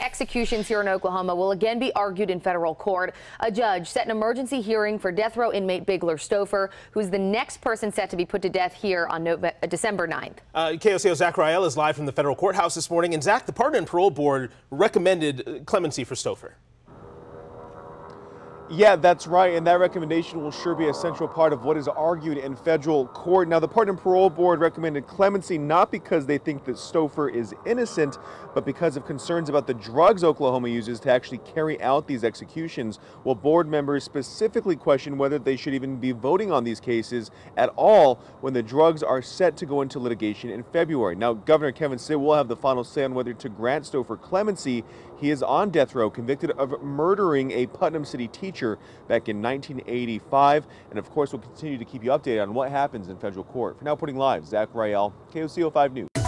Executions here in Oklahoma will again be argued in federal court. A judge set an emergency hearing for death row inmate Bigler Stouffer, who's the next person set to be put to death here on November, December 9th. Uh, KOCO Zach Rael is live from the federal courthouse this morning. And Zach, the Pardon and Parole Board recommended uh, clemency for Stouffer. Yeah, that's right. And that recommendation will sure be a central part of what is argued in federal court. Now, the Pardon and Parole Board recommended clemency not because they think that Stouffer is innocent, but because of concerns about the drugs Oklahoma uses to actually carry out these executions. Well, board members specifically question whether they should even be voting on these cases at all when the drugs are set to go into litigation in February. Now, Governor Kevin Stitt will have the final say on whether to grant Stouffer clemency. He is on death row, convicted of murdering a Putnam City teacher back in 1985. And of course, we'll continue to keep you updated on what happens in federal court. For now, putting live, Zach Rael, KOCO 5 News.